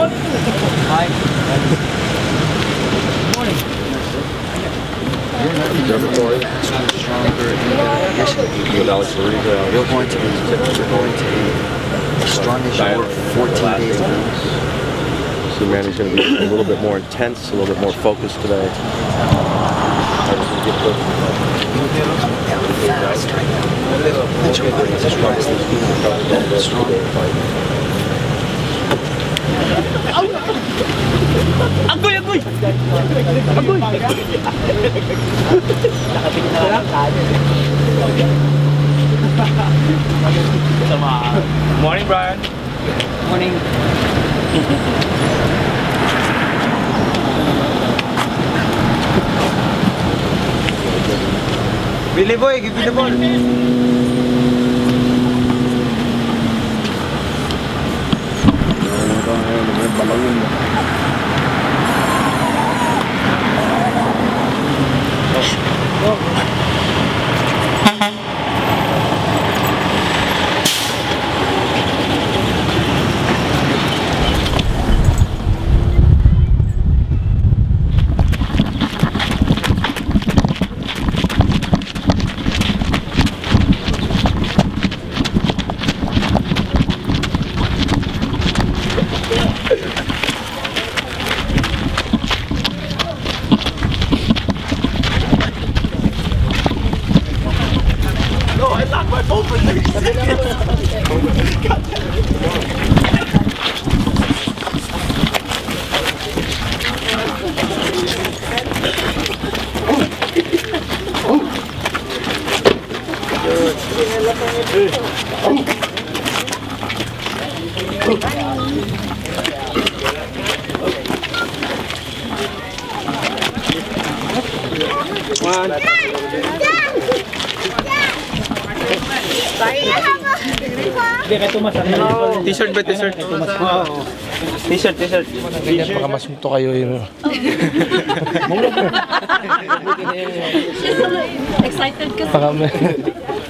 morning. You're going to be, you're going to be as strong as you were 14 days ago. So Manny's going to be a little bit more intense, a little bit more focused today. Agoy, agoy! Agoy! Morning, Brian. Morning. Billy boy, give me the ball. T-shirt ba? T-shirt? T-shirt, t-shirt. Baka masunto kayo yun. Excited ka Baka.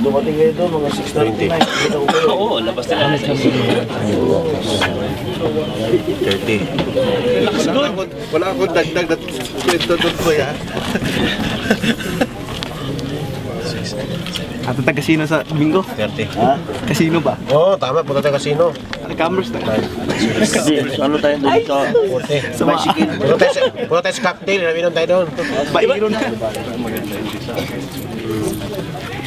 dumating kayo doon, mga 6.29. Oo, labas na kami. 30. Wala akong, wala akong dagdag na kwento doon ko ya. Ato taga casino sa Domingo. 30. Casino ba? Oo, oh, tama. Punta tayo casino. Cameras na. ano tayo doon sa Forte? Sa bicycle. Punta tayo sa, punta tayo sa cocktail. Naminom tayo doon. Bairon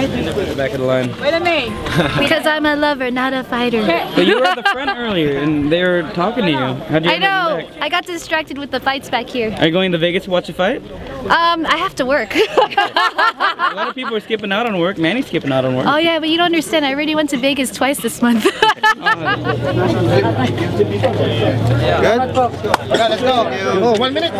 ka. Back of the line. Wait a minute. because I'm a lover, not a fighter. But you were at the front earlier and they were talking to you. How'd you I know. back? I got distracted with the fights back here. Are you going to Vegas to watch a fight? Um, I have to work. A lot of people are skipping out on work. Manny's skipping out on work. oh yeah, but you don't understand. I already went to Vegas twice this month. Good? Okay, let's go. Oh, one minute.